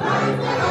Life